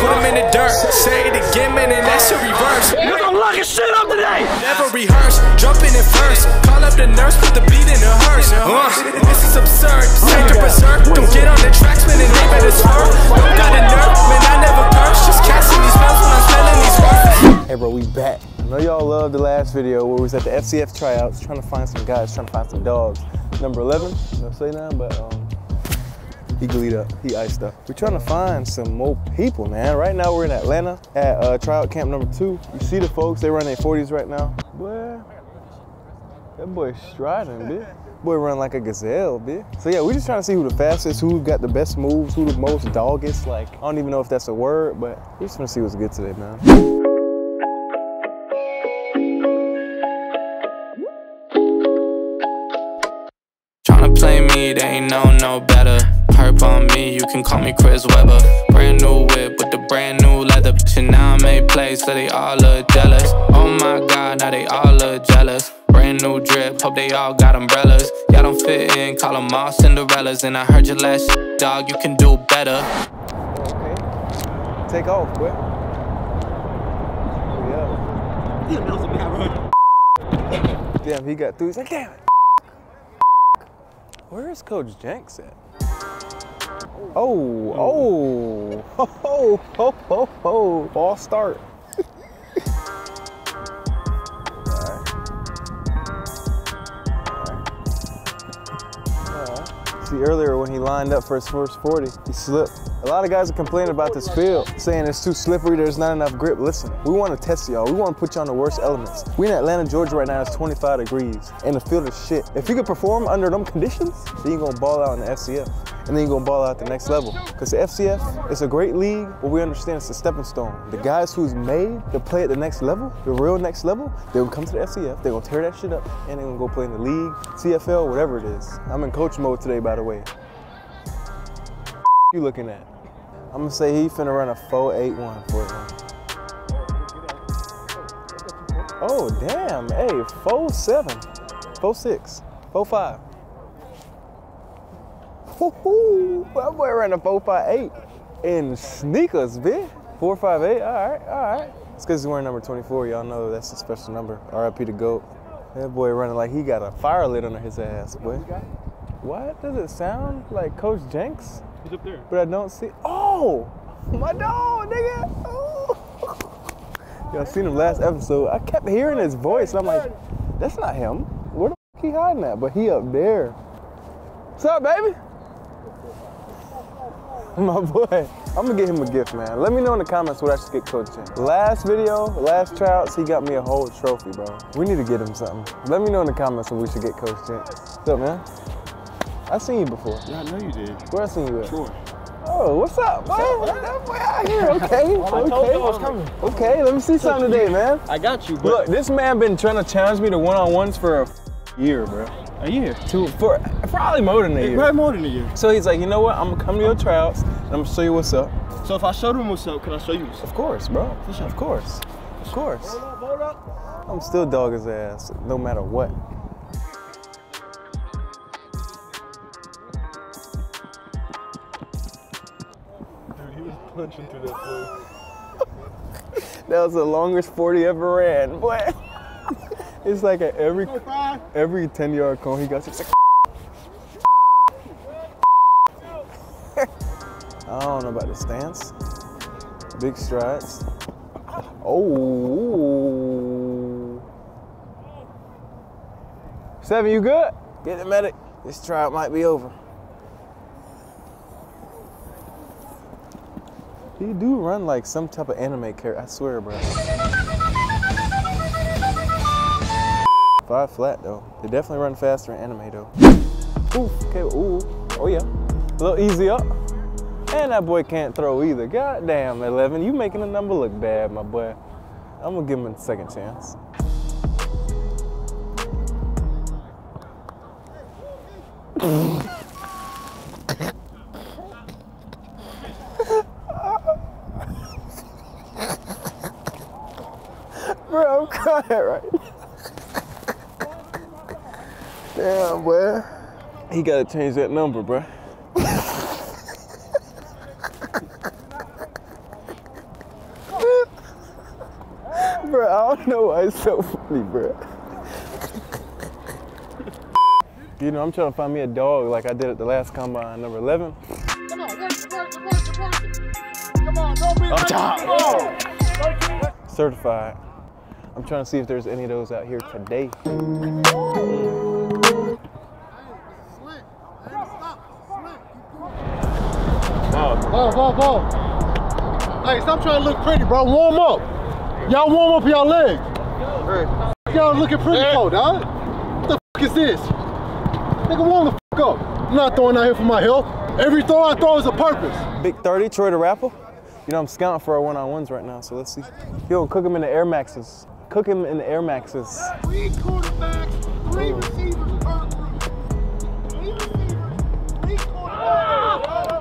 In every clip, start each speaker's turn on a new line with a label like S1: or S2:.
S1: Put him in the dirt, say it again, man, and that shit reverse.
S2: You're gonna lock his shit up today!
S1: Never rehearse, jumping in first. Call up the nurse, put the beat in the hearse. Uh, this is absurd, safe to preserve. Don't get on the tracks, man, and they better swerve. Don't got a nerve, man, I never curse. Just casting these spells when I'm spelling these words.
S3: Hey bro, we back. I know y'all loved the last video where we was at the FCF tryouts trying to find some guys, trying to find some dogs. Number 11, don't say nothing, but um, he gleed up, he iced up. We're trying to find some more people, man. Right now we're in Atlanta at uh, tryout camp number two. You see the folks, they run their 40s right now. Boy, that boy striding, bitch. Boy run like a gazelle, bitch. So yeah, we just trying to see who the fastest, who got the best moves, who the most doggest. Like, I don't even know if that's a word, but we just want to see what's good today, man.
S4: Tryna play me, they ain't know no better. Perp on me, you can call me Chris Webber. Brand new whip with the brand new leather. Bitch, and now I made plays, so they all look jealous. Oh my god, now they all look jealous. Brand new drip, hope they all got umbrellas. Y'all don't fit in, call them all Cinderellas. And I heard your last dog, you can do better.
S3: Okay. Take off, boy. Yeah. Damn, he got through. He's like, damn it. Where is Coach Jenks at? Oh, oh, ho, ho, ho, ho. False start. Earlier when he lined up for his first 40, he slipped. A lot of guys are complaining about this field, saying it's too slippery, there's not enough grip. Listen, we want to test y'all. We want to put you on the worst elements. We in Atlanta, Georgia right now, it's 25 degrees, and the field is shit. If you can perform under them conditions, then you're gonna ball out in the FCF, and then you're gonna ball out the next level. Because the FCF is a great league, but we understand it's a stepping stone. The guys who's made to play at the next level, the real next level, they're gonna come to the FCF, they're gonna tear that shit up, and they're gonna go play in the league, CFL, whatever it is. I'm in coach mode today, by the way. You looking at? I'm gonna say he finna run a 481 for it. Oh damn, hey, 47, 46, 45. That boy ran a 458 in sneakers, bitch. 458, all right, all right. It's cause he's wearing number 24, y'all know that's a special number. RIP to GOAT. That boy running like he got a fire lit under his ass, boy. What does it sound like Coach Jenks?
S5: He's up there.
S3: But I don't see. Oh, my dog, nigga. Oh. Y'all seen him last episode. I kept hearing his voice. And I'm like, that's not him. Where the f he hiding at? But he up there. What's up, baby? My boy. I'm gonna get him a gift, man. Let me know in the comments what I should get Coach Jenks. Last video, last tryouts, he got me a whole trophy, bro. We need to get him something. Let me know in the comments what we should get Coach in. What's up, man? I seen you before.
S5: Yeah, I know you did.
S3: Where I seen you at?
S5: Sure.
S3: Oh, what's up, boy? That boy out here. Okay,
S5: I told you I
S3: okay.
S5: was coming.
S3: Okay, let me see something today, man.
S5: I got you, but
S3: Look, this man been trying to challenge me to one-on-ones for a year, bro.
S5: A year.
S3: Two, for probably more than a year.
S5: Probably more than a year.
S3: So he's like, you know what? I'm gonna come to your trials and I'm gonna show you what's up.
S5: So if I showed him what's up, can I show you what's up?
S3: Of course, bro.
S5: For sure.
S3: Of course. Of course.
S5: Hold up, hold up.
S3: I'm still dog his ass, no matter what.
S5: Dude, he was punching through that floor.
S3: That was the longest 40 ever ran, boy. It's like at every every 10 yard cone he got. It's like, I don't know about the stance. Big strides. Oh. Seven, you good? Get the medic. This tryout might be over. He do run like some type of anime character. I swear, bro. Five flat though. They definitely run faster in anime though. Ooh, okay, ooh, oh yeah. A little easy up. And that boy can't throw either. God damn, 11, you making the number look bad, my boy. I'm gonna give him a second chance. He gotta change that number, bro. bro, I don't know why it's so funny, bro. you know, I'm trying to find me a dog like I did at the last combine, number 11.
S6: Come on. Come on, don't be
S3: top. Certified. I'm trying to see if there's any of those out here today.
S6: Hey, stop trying to look pretty, bro. Warm up. Y'all warm up your legs. Y'all looking pretty for, dog. What the f is this? Nigga, warm the f up. I'm not throwing out here for my health. Every throw I throw is a purpose.
S3: Big 30, Troy the Rapper. You know, I'm scouting for our one-on-ones right now, so let's see. Yo, cook him in the Air Maxes. Cook him in the Air Maxes.
S6: Three quarterbacks, three receivers per group. Three receivers, three quarterbacks.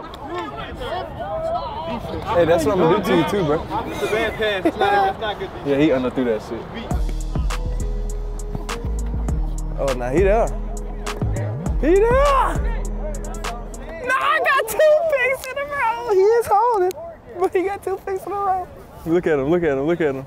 S3: Hey, that's what I'm gonna do to you too, bro.
S5: It's a bad pass. It's not, it's not good.
S3: Yeah, he underthrew that shit. Oh, now he there. He there. No, I got two picks in a row. He is holding, but he got two picks in a row. Look at him, look at him, look at him.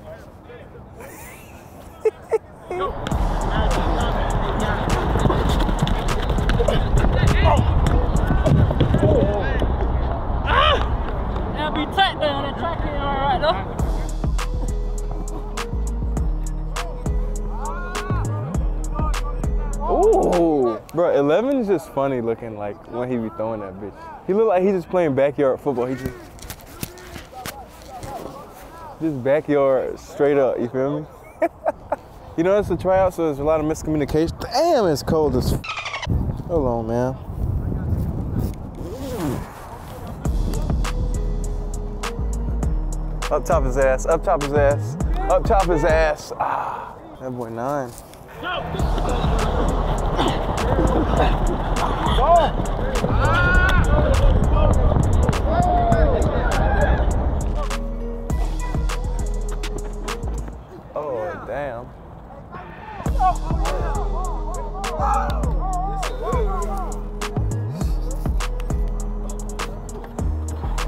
S3: Bro, 11 is just funny looking like when he be throwing that bitch. He look like he just playing backyard football. He just, just backyard straight up. You feel me? you know, it's a tryout, so there's a lot of miscommunication. Damn, it's cold as. F- Hold on, man. Up top his ass. Up top his ass. Up top his ass. Ah, that boy nine. Oh, damn.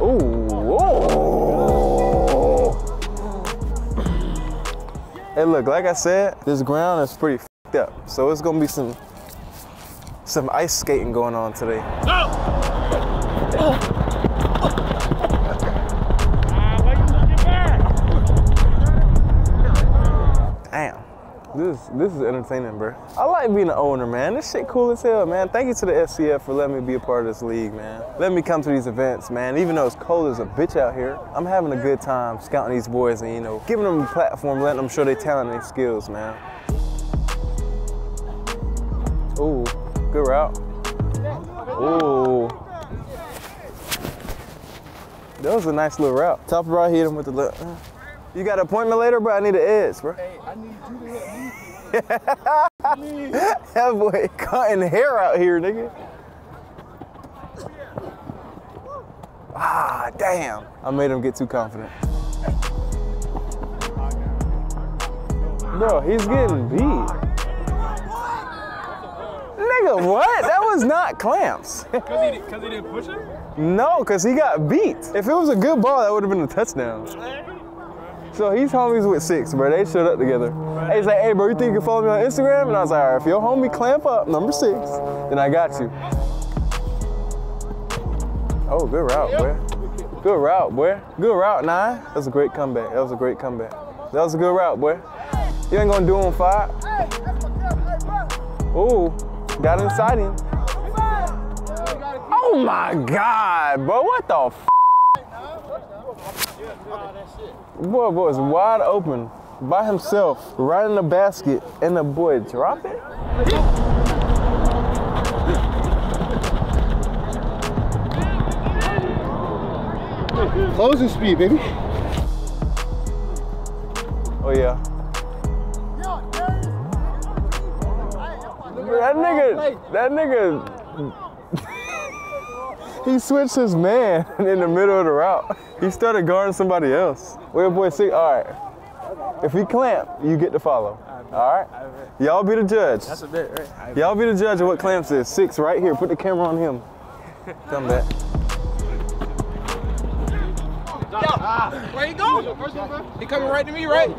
S3: Ooh. Hey, look, like I said, this ground is pretty up. So it's gonna be some some ice skating going on today. Damn. This this is entertaining, bro. I like being an owner, man. This shit cool as hell, man. Thank you to the FCF for letting me be a part of this league, man. Let me come to these events, man. Even though it's cold as a bitch out here, I'm having a good time scouting these boys and you know giving them a platform, letting them show their talent and skills, man. Good route. Ooh. That was a nice little route. Top right hit him with the left. You got an appointment later, bro? I need an edge, bro. that boy cutting hair out here, nigga. Ah, damn. I made him get too confident. Bro, he's getting beat. Nigga, what? That was not clamps.
S5: Because he, cause he didn't push it?
S3: No, because he got beat. If it was a good ball, that would have been a touchdown. So he's homies with six, bro. They showed up together. Hey, he's like, hey, bro, you think you can follow me on Instagram? And I was like, all right, if your homie clamp up number six, then I got you. Oh, good route, boy. Good route, boy. Good route, nine. That was a great comeback. That was a great comeback. That was a good route, boy. You ain't gonna do him five. Ooh, got inside him. Oh my God, bro, what the f? Boy, boy was wide open by himself, right in the basket, and the boy drop it?
S6: Closing speed, baby.
S3: Oh yeah. That nigga, that nigga, he switched his man in the middle of the route. He started guarding somebody else. Wait, boy, see, all right. If he clamp, you get to follow. All right? Y'all be the judge. That's a bit, right? Y'all be the judge of what clamps is. Six right here. Put the camera on him. Come back.
S2: Where he going? He coming right to me, right?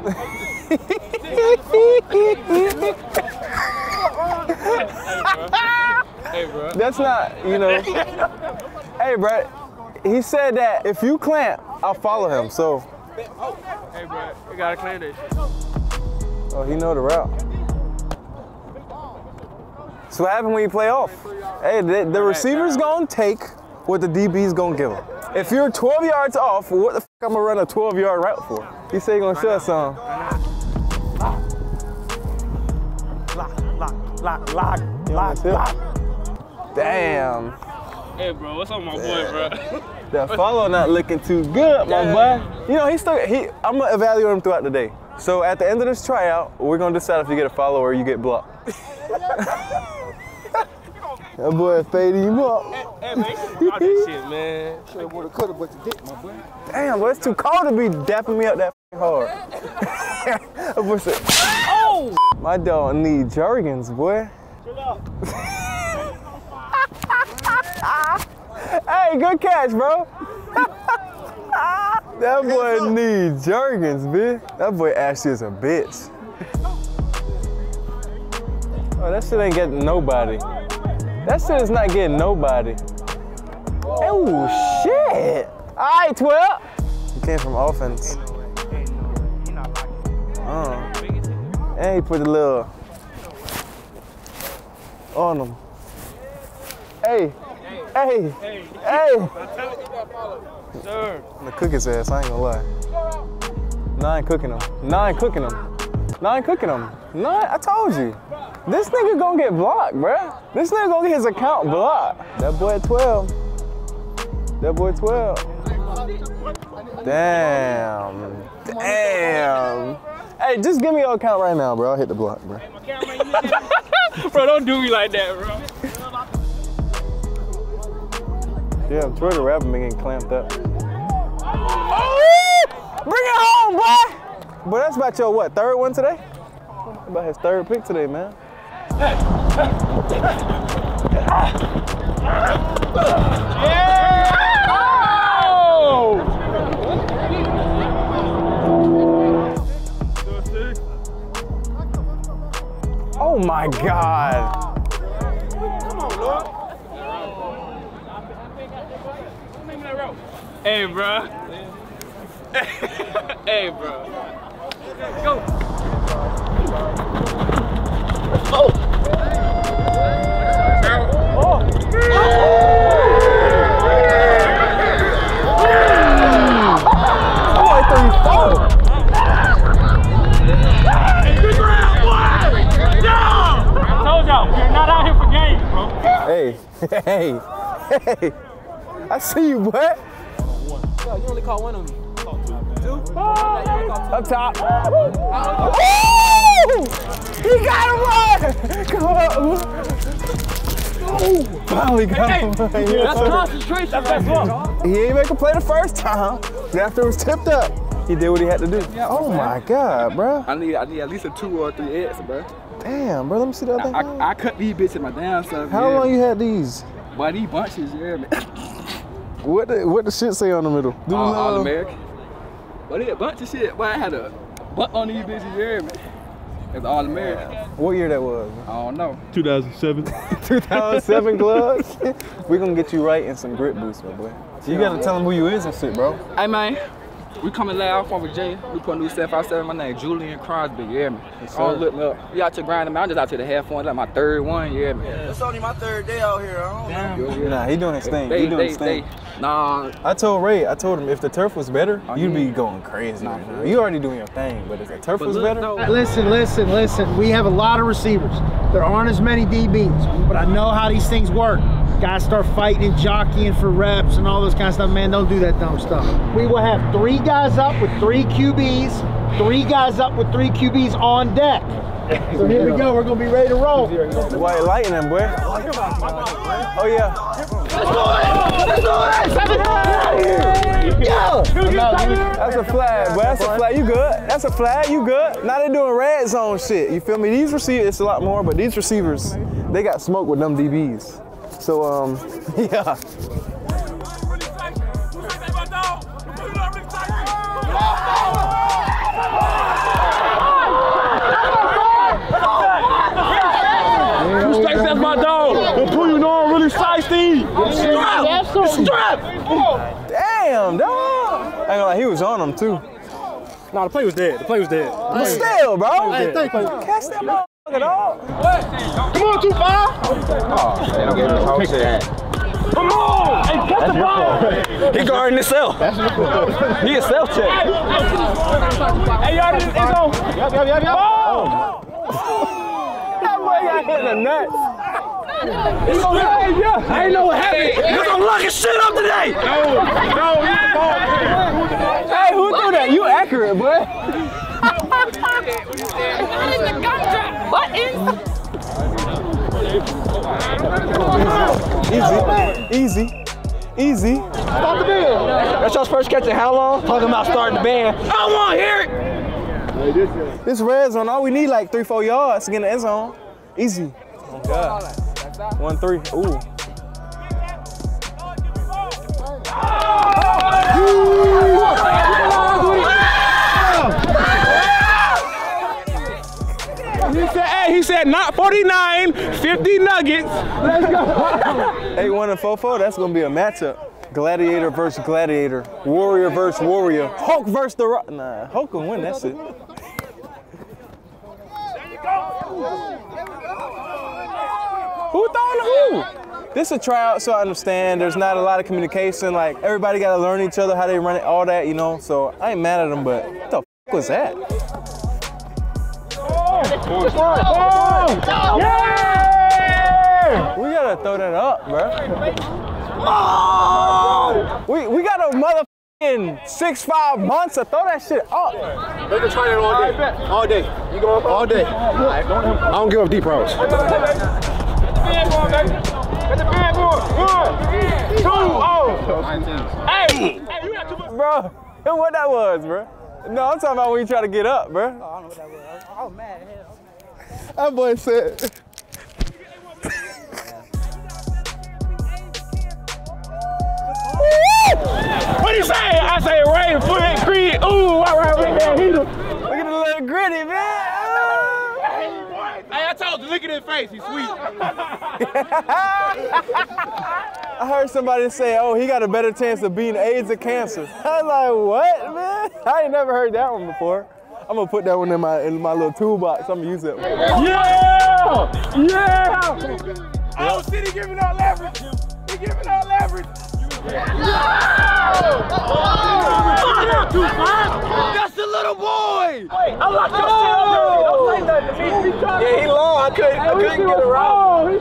S5: Hey, bro.
S3: That's not, you know. hey, bro. He said that if you clamp, I'll follow him. So,
S5: Hey, bro. We gotta clamp this
S3: oh, he know the route. So what happens when you play off? Hey, the, the receiver's gonna take what the DB's gonna give him. If you're 12 yards off, what the f I'm gonna run a 12 yard route for? He said he gonna show us some.
S6: Lock, lock,
S3: Lock, lock. Damn.
S5: Hey, bro. What's up, my boy, bro?
S3: That follow not looking too good, my boy. You know, he still he I'm gonna evaluate him throughout the day. So at the end of this tryout, we're gonna decide if you get a follow or you get blocked. that boy fading you up.
S5: hey, man. You that shit, man.
S6: Shit woulda, coulda, but you didn't, my boy.
S3: Damn, boy, it's too cold to be dapping me up that hard. that boy said, oh! My dog need Jergens, boy. hey, good catch, bro. that boy need Jergens, bitch. That boy Ashley is a bitch. Oh, that shit ain't getting nobody. That shit is not getting nobody. Oh, shit. All right, 12. He came from offense. Uh, and he put a little on him. Hey, hey, hey. I'm gonna cook his ass, I ain't gonna lie. Nine cooking him. Nine cooking him. Nine cooking him. Nine, I told you. This nigga gonna get blocked, bruh. This nigga gonna get his account blocked. That boy at 12. That boy 12. Damn. Damn. Hey, just give me your account right now, bro. I'll hit the block, bro.
S5: bro, don't do me like that, bro.
S3: Yeah, Twitter rapping been getting clamped up. Oh! Bring it home, boy! But that's about your what, third one today? About his third pick today, man. Oh my god.
S5: Hey, bro. hey, bro. Go. Oh.
S3: Somebody threw you four. Hey, hey, hey. I see you, boy.
S7: You only caught one of me.
S3: Up top. Woo! He got him one! Come on. Ooh, finally got him one.
S7: That's concentration right there.
S3: He ain't make a play the first time, but after it was tipped up, he did what he had to do. oh my God, bro.
S8: I need I need at least a two or three X, bro.
S3: Damn, bro, let me see the other thing.
S8: I, I cut these bitches in my damn self.
S3: How
S8: yeah.
S3: long you had these?
S8: Boy, these bunches, yeah, man.
S3: What the, what the shit say on the middle? Do
S8: all,
S3: the
S8: all
S3: uh,
S8: American. But they a bunch of shit. Boy, I had a butt on these bitches, yeah, man. It's all American.
S3: What year that was?
S8: I don't know.
S5: 2007.
S3: 2007 gloves. we gonna get you right in some grip boots, my boy. You gotta tell them who you is and shit, bro.
S8: Hey, man. We coming live from with Jay. We put a new 757. My name Julian Crosby, yeah, man.
S3: Yes,
S8: I don't look up. We out here grinding, man. I'm just out here to have fun. Like my third one, yeah, man.
S2: It's only my third day out here. I don't know.
S3: Nah, he doing his thing.
S8: They,
S3: he doing
S8: they,
S3: his
S8: they,
S3: thing.
S8: nah,
S3: I told Ray, I told him if the turf was better,
S8: Oh,
S3: you'd be going crazy
S8: Nah,
S3: right
S8: for
S3: now.
S8: real.
S3: You already doing your thing, but if the turf
S8: but
S3: was
S8: look,
S3: better,
S8: though,
S6: Listen, listen, listen. We have a lot of receivers. There aren't as many DBs, but I know how these things work. Guys start fighting and jockeying for reps and all those kind of stuff. Man, don't do that dumb stuff. We will have three guys up with three QBs, three guys up with three QBs on deck. So here we go. We're gonna be ready to roll.
S3: White lightning, boy. Oh yeah. Let's do it! That's a flag, boy. That's a flag. You good? That's a flag. You good? Now they're doing red zone shit. You feel me? These receivers, it's a lot more, but these receivers, they got smoke with them DBs. So, um, yeah.
S5: Strikes, that's my dog. The pull you know I'm really feisty.
S9: Strap! Strap!
S3: Damn, dog. I know gonna he was on him too.
S5: Nah, the play was dead. The play was dead.
S3: But still, bro.
S6: Hey, thank you.
S3: Catch that ball.
S6: Come on, two ah, five.
S5: Come on! Hey, catch the ball!
S8: He guarding himself. He a self check.
S5: Hey, y'all, it's on.
S6: Yep, yep, yep, yep. Oh.
S3: That boy got hit in the nuts.
S8: I ain't know what happened. You gonna lock his shit up today.
S3: Hey, who threw that? You accurate, boy. Easy, easy, easy. Start the band.
S8: That's your first catch in how long? Talking about starting the band. I want to hear it.
S3: This red zone, all we need like three, four yards to get in the end zone. Easy. Oh God. One, three. Ooh.
S5: Said, not 49, 50 nuggets. Let's go.
S3: Eight, one, and four, four. That's gonna be a matchup. Gladiator versus gladiator. Warrior versus warrior. Hulk versus the rock. Nah, Hulk can win that's it. Who throwing who? This is a tryout, so I understand. There's not a lot of communication. Like everybody got to learn each other how they run it, all that, you know. So I ain't mad at them, but what the f- was that? We gotta throw that up, bro. We we got a motherfucking six five months to throw that shit up.
S6: They can try that all day. All day. You going all day. I don't give up deep routes.
S3: Bro, what that was, bro? No, I'm talking about when you try to get up, bro. Oh, that boy said.
S5: What do you say? I say rain, foot, creed. Ooh, all right, right there. He the-
S3: Look at the little gritty, man.
S5: Hey, I told you, look at his face. He's sweet.
S3: I heard somebody say, oh, he got a better chance of beating AIDS or cancer. I was like, what, man? I ain't never heard that one before. I'm gonna put that one in my in my little toolbox. I'm gonna use it.
S5: Yeah! Yeah! Oh, City giving out leverage. He giving out leverage.
S8: That's the little boy.
S5: I locked your shit up. Don't say oh! nothing to me.
S8: Yeah, he long. I couldn't. I couldn't get around.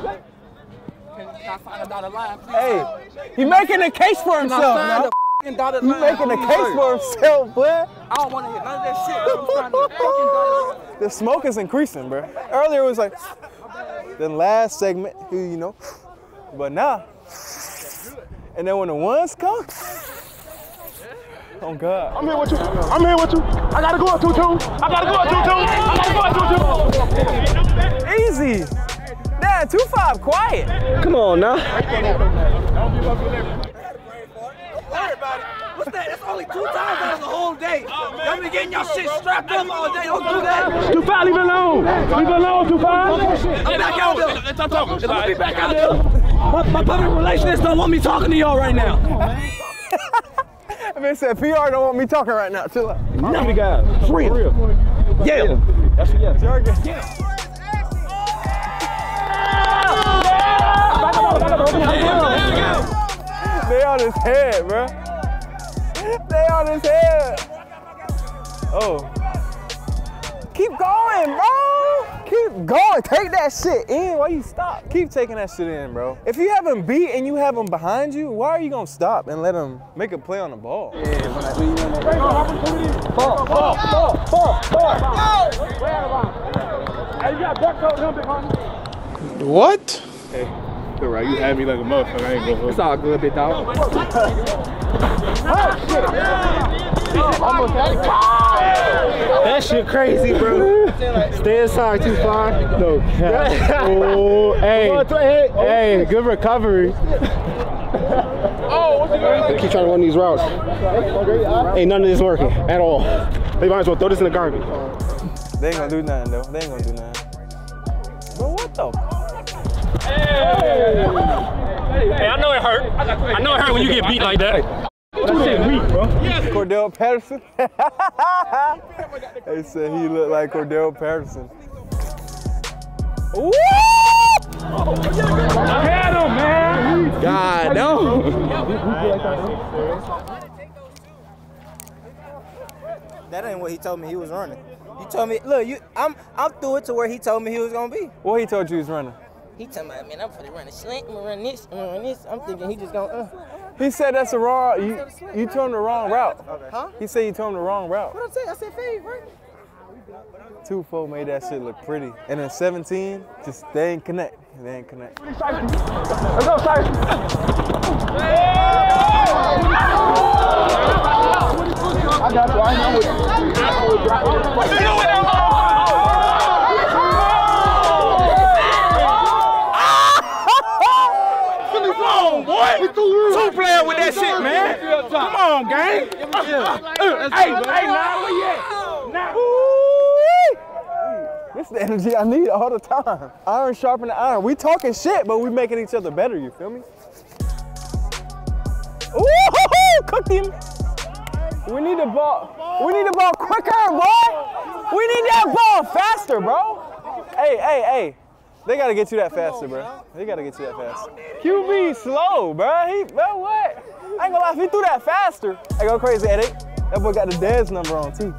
S3: Hey, he making a case for himself, man. He making a case for himself, boy.
S8: I don't want to hit none of that shit. I'm trying to.
S3: The smoke is increasing, bro. Earlier it was like, then last segment, you know, but now, and then when the ones come, oh God.
S6: I'm here with you. I'm here with you. I gotta go up 2 2. I gotta go up 2 2. I gotta go up 2 2.
S3: Easy. Damn, two five, quiet.
S8: Come on now.
S9: What's that? That's only two times out of the whole day. Y'all been getting y'all shit strapped up all day. Don't do that.
S5: Two five, leave it alone. Leave it alone, two five.
S9: I'm back out there. Let me back out there. My, my public relations don't want me talking to y'all right now.
S3: I mean, said PR don't want me talking right now. Chill out.
S5: None guys. For real.
S9: Yeah.
S5: That's yeah.
S3: Jargon. They on his head, bro. They on his head. Oh. Keep going, bro. Keep going. Take that shit in. Why you stop? Keep taking that shit in, bro. If you have him beat and you have him behind you, why are you gonna stop and let him make a play on the ball?
S5: Hey, you got duck coat him, big homie.
S6: What?
S5: All right, you had me like a motherfucker. I ain't gonna hold
S8: It's all good, big dog.
S6: That shit crazy, bro. Stay inside too far. No cap. oh, hey, hey, good recovery. Keep trying to run these routes. Ain't none of this working at all. They might as well throw this in the garbage.
S3: They ain't gonna do nothing though. They ain't gonna do nothing. Bro, what the?
S5: Hey, I know it hurt. I know it hurt when you get beat like that. That shit weak, bro.
S3: Cordarrelle Patterson. they said he looked like Cordarrelle Patterson. Woo!
S5: I had him, man.
S8: God, no.
S2: That ain't what he told me he was running. You told me, look, you, I'm, I'm through it to where he told me he was gonna be.
S3: What he told you he was running?
S2: He told me, man, I'm gonna run a slant, I'm gonna run this, I'm gonna run this. I'm thinking he just gonna, uh.
S3: He said that's the wrong. You you told him the wrong route.
S2: Huh?
S3: He said you told him the wrong route.
S2: What I say? I said fade, right?
S3: Two four made that shit look pretty. And then 17, just they ain't connect. They ain't connect.
S5: Let's go, Cypher.
S6: I got you. I know what you. I know
S5: Two players with that shit, man. Come on, gang. Uh, uh, hey, hey, now where you at? Now.
S3: This is the energy I need all the time. Iron sharpening iron. We talking shit, but we making each other better. You feel me? Ooh, cooked him. We need the ball. We need the ball quicker, boy. We need that ball faster, bro. Hey, hey, hey. They gotta get you that faster, bro. They gotta get you that faster. QB slow, bro. He, bro, what? I ain't gonna lie, if he threw that faster, I go crazy at eight. That boy got the dad's number on too.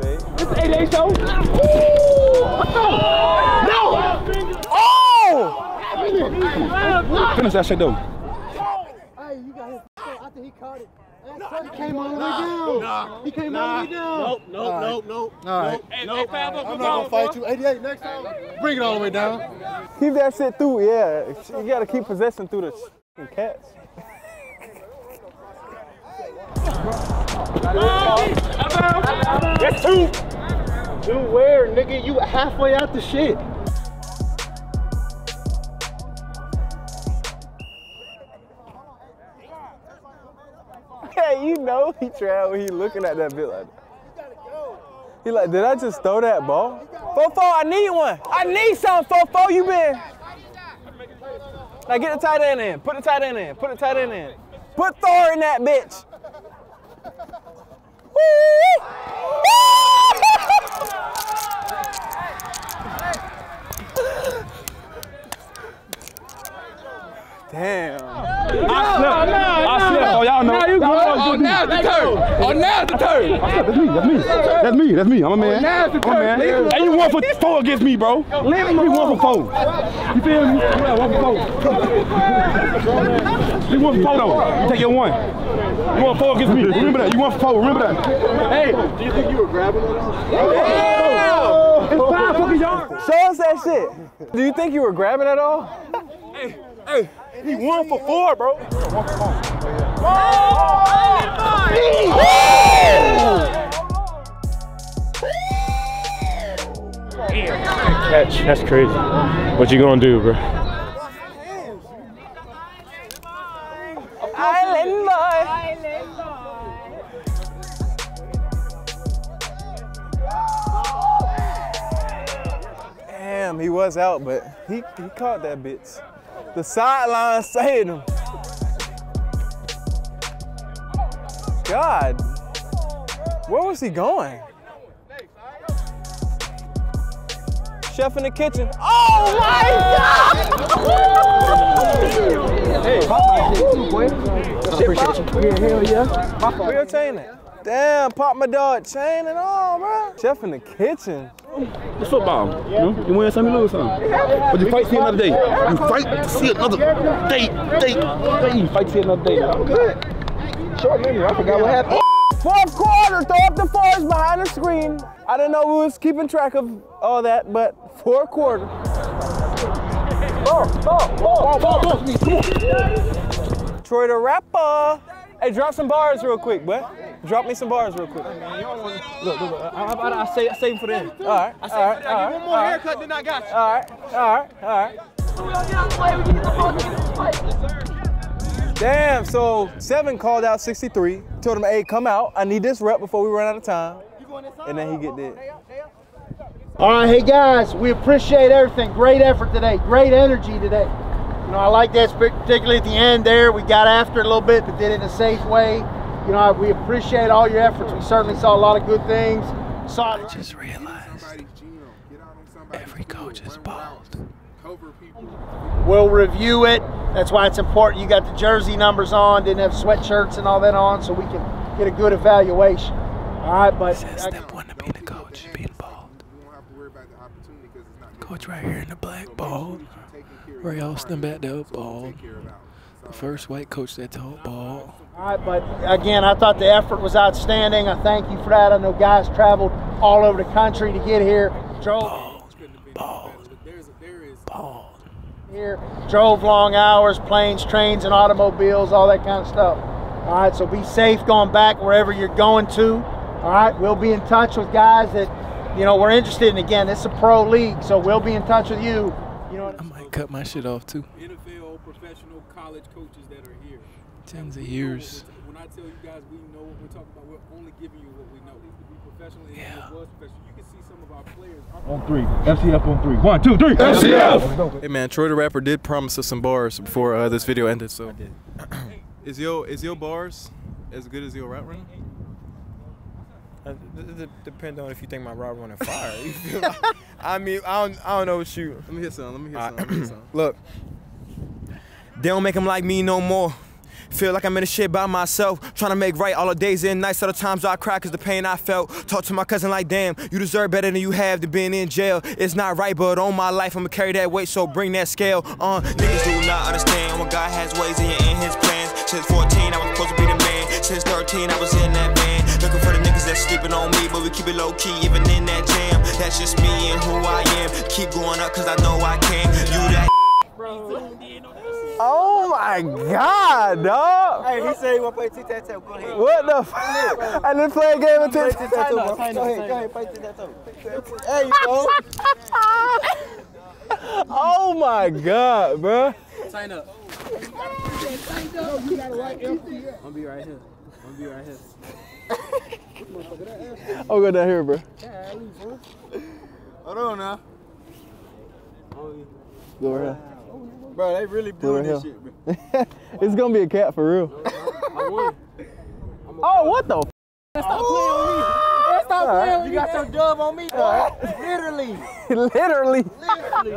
S3: Fade.
S5: It's 8 8 show. No!
S3: Oh!
S5: Finish that shit, though.
S6: Hey, you got his. I think he caught it. He came all the way down. He came all the way down. Nope, nope, nope, nope. All right.
S5: Nope.
S6: I'm not gonna fight you. 88 next time. Bring it all the way down.
S3: Keep that shit through, yeah. You gotta keep possessing through the f***ing cats.
S5: That's two.
S6: Dude, where, nigga? You halfway out the shit.
S3: Hey, you know he tried when he looking at that bit like that. He like, did I just throw that ball? Fofo, I need one. I need some, Fofo. You been. Now get the tight end in. Put the tight end in. Put the tight end in. Put Thor in that bitch. Damn.
S5: I slipped. I slipped. Oh, y'all know. Now you
S9: Oh, now the turn. Oh, now the turn.
S5: That's me. That's me. That's me. That's me. I'm a man.
S9: Oh, now's the
S5: I'm a man. And you one for four against me, bro. You one for four. You feel me? Yeah, one for four. You one for four though. You take your one. You want four against me. Remember that. You one for four. Remember that. Hey.
S6: Do you think you were grabbing it all?
S5: It's five fucking yards.
S3: Show us that shit. Do you think you were grabbing at all?
S5: Hey, hey. He one for four, bro. One for four. Catch. That's crazy. What you gonna do, bro?
S3: Island boy. Damn, he was out, but he, he caught that bitch. The sideline saved him. God, where was he going? Chef in the kitchen. Oh my God! hey, hell yeah. Where your chain at? Damn, pop my dog chain and all, bro. Chef in the kitchen.
S5: It's football. You know, you win some, you lose some. But you fight to see another day. You fight to see another day, day, day. You fight to see another day. I'm good. Short memory. I forgot what happened.
S3: Fourth quarter, throw up the fours behind the screen. I didn't know we was keeping track of all that, but fourth quarter. Troy the rapper. Hey, drop some bars real quick, boy. Drop me some bars real quick.
S7: Look, look, I, I, I, say, I save it for them.
S3: All right, all right, all right.
S7: One more haircut, then I got you.
S3: All right, all right, all right. Damn, so seven called out 63. Told him, hey, come out. I need this rep before we run out of time. And then he get dead.
S6: All right, hey guys, we appreciate everything. Great effort today. Great energy today. You know, I like that particularly at the end there. We got after it a little bit, but did it in a safe way. You know, we appreciate all your efforts. We certainly saw a lot of good things. Saw
S4: I just realized every coach is bald.
S6: We'll review it. That's why it's important. You got the jersey numbers on, didn't have sweatshirts and all that on, so we can get a good evaluation. All right, but Says
S4: step one to being a coach, being bald. Coach right here in the black bald. Ray Austin back there bald. The first white coach that taught bald.
S6: All right, but again, I thought the effort was outstanding. I thank you for that. I know guys traveled all over the country to get here. Drove
S4: bald, bald,
S6: here, drove long hours, planes, trains, and automobiles, all that kind of stuff. All right, so be safe going back wherever you're going to. All right, we'll be in touch with guys that you know we're interested in. Again, it's a pro league, so we'll be in touch with you. You know,
S4: I might cut my shit off too.
S10: NFL professional college coaches that are here.
S4: Tens of years.
S10: When I tell you guys we know what we're talking about, we're only giving you what we know. We Professional yeah.
S5: On three. FCF on three. One, two, three. FCF!
S3: Hey man, Troy the rapper did promise us some bars before uh, this video ended, so. is your is your bars as good as your rap running?
S2: Uh, it depends on if you think my rap running fire. You feel like, I mean, I don't, I don't know what you.
S3: Let me hear some. Let me hear some. Let me hear some.
S2: Look, they don't make them like me no more. Feel like I'm in the shit by myself, trying to make right all the days and nights. All the times I cry cause the pain I felt. Talk to my cousin like, damn, you deserve better than you have to being in jail. It's not right, but on my life, I'ma carry that weight, so bring that scale on. Niggas do not understand when God has ways and you're in his plans. Since 14, I was supposed to be the man. Since 13, I was in that band. Looking for the niggas that's sleeping on me, but we keep it low key, even in that jam. That's just me and who I am. Keep going up cause I know I can. You that.
S3: Oh my God, dog!
S2: Hey, he said he want to play tic-tac-toe. Go ahead.
S3: What the fuck? I didn't play a game of
S2: tic-tac-toe. Go ahead, go ahead, play tic-tac-toe. There you go.
S3: oh my God, bro.
S7: Sign up.
S10: I'm be right here. I'm be right here.
S3: I'll go down here, bro.
S2: Hold on now.
S3: Go over here.
S2: Bro, they really doing this shit, bro.
S3: it's gonna be a cat for real. oh, what the?
S2: F Stop playing on me. Hey, Stop playing on me. You got your dub on me, boy. Literally.
S3: Literally.
S2: Literally.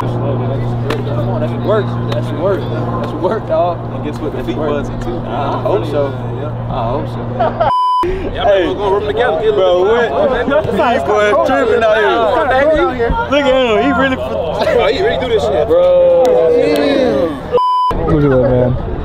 S8: Come on, that should work. That should work. That should work, dog.
S3: And guess what? The feet buzzing too.
S8: I hope so. I hope so.
S5: Hey, we'll go room together. Get bro, what? These boys tripping out here. Look at him, he really.
S10: Oh, he really do this shit,
S5: bro.
S3: Look at that man.